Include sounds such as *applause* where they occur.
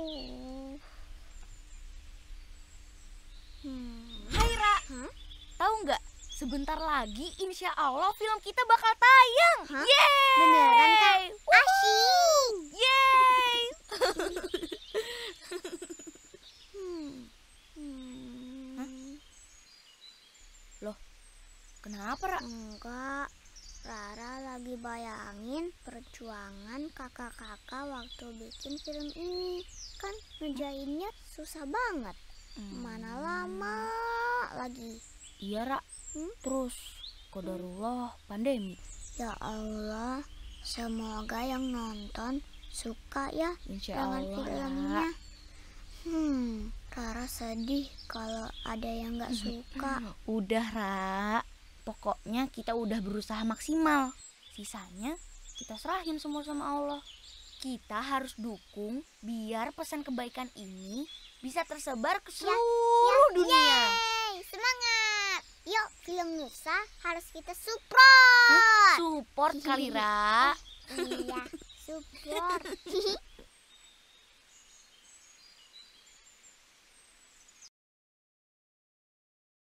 Hmm. Hai Ra, Hah? tahu nggak? Sebentar lagi insya Allah film kita bakal tayang. Hah? Yeay! Beneran? Wuhu! Asyik. Yeay! Hmm. Hmm. Kenapa Ra? Enggak. Bayangin perjuangan kakak-kakak waktu bikin film ini. Kan ngerjainnya susah banget. Mana lama lagi. Iya Ra. Hmm? Terus kodarullah pandemi. Ya Allah, semoga yang nonton suka ya Insya dengan Allah filmnya. Hmm, Rara sedih kalau ada yang nggak suka. Udah Ra. Pokoknya kita udah berusaha maksimal. Sisanya kita serahin semua sama Allah. Kita harus dukung biar pesan kebaikan ini bisa tersebar ke seluruh dunia. Yeay, semangat! Yuk, film Nusa harus kita support. Support *laughs* kali Ra. Iya, support. *laughs*